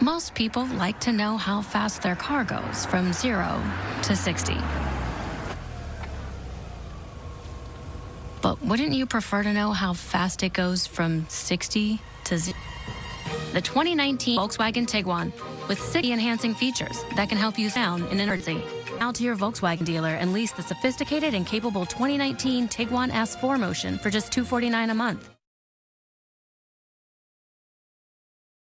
Most people like to know how fast their car goes from zero to 60. But wouldn't you prefer to know how fast it goes from 60 to zero? The 2019 Volkswagen Tiguan with city enhancing features that can help you sound in an emergency. Out to your Volkswagen dealer and lease the sophisticated and capable 2019 Tiguan S 4MOTION for just $249 a month.